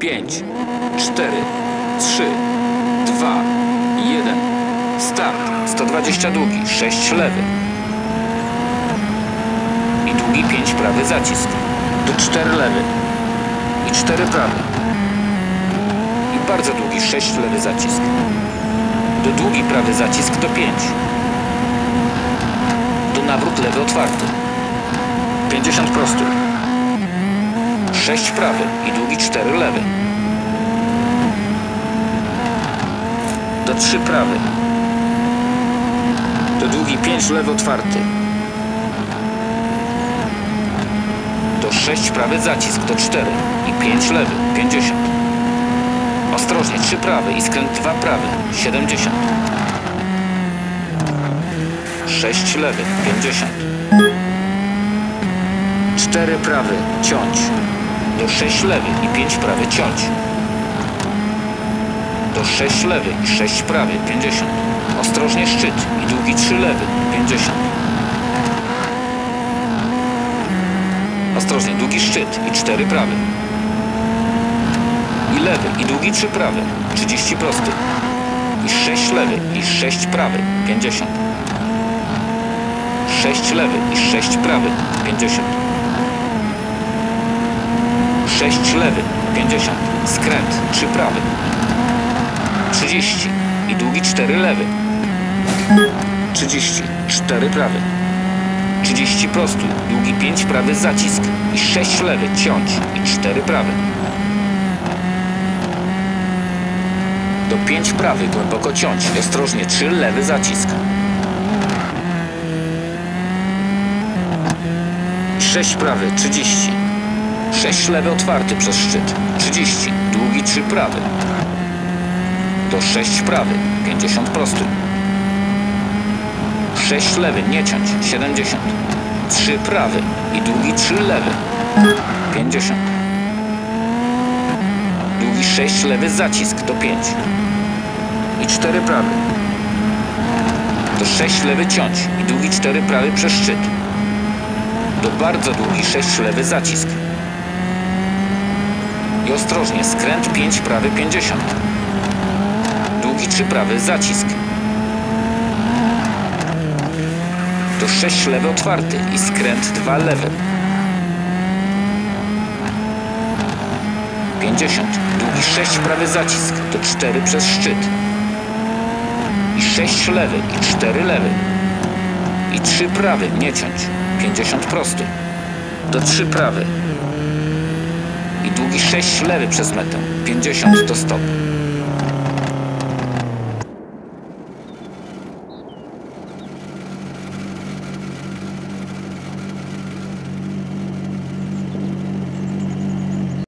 5, 4, 3, 2, 1. Start. 120 długi, 6 lewy. I długi 5 prawy zacisk. Do 4 lewy. I 4 prawy. I bardzo długi 6 lewy zacisk. Do długi prawy zacisk do 5. Do nawrót lewy otwarty. 50 prosty. 6 prawy i długi 4 lewy. Do 3 prawy. Do długi 5 lewy otwarty. Do 6 prawy zacisk do 4 i 5 lewy 50. Ostrożnie 3 prawy i skręt 2 prawy 70. 6 lewy 50. 4 prawy ciąć. Do 6 lewy i 5 prawy ciąć. Do 6 lewy i 6 prawy 50. Ostrożnie szczyt i długi 3 lewy 50. Ostrożnie długi szczyt i 4 prawy. I lewy i długi 3 prawy 30 prosty. I 6 lewy i 6 prawy 50. 6 lewy i 6 prawy 50. 6 lewy 50. Skręt 3 prawy. 30 i długi 4 lewy. 30, 4 prawy. 30 prosty, długi 5 prawy zacisk i 6 lewy ciąć i 4 prawy. Do 5 prawy głęboko ciąć ostrożnie 3 lewy zacisk. 6 prawy 30. 6 lewy otwarty przez szczyt 30, długi 3 prawy. Do 6 prawy 50 prosty. 6 lewy, nie ciąć, 70. 3 prawy i długi 3 lewy, 50. Długi 6 lewy, zacisk do 5. I 4 prawy. Do 6 lewy ciąć i długi 4 prawy przez szczyt. Do bardzo długi 6 lewy, zacisk. Ostrożnie, skręt 5 prawy, 50. Długi 3 prawy, zacisk. Do 6 lewy otwarty i skręt 2 lewy. 50. Długi 6 prawy zacisk do 4 przez szczyt. I 6 lewy i 4 lewy. I 3 prawy, nie ciąć. 50 prosty. Do 3 prawy. I długi 6 lewy przez metę. 50 to stop.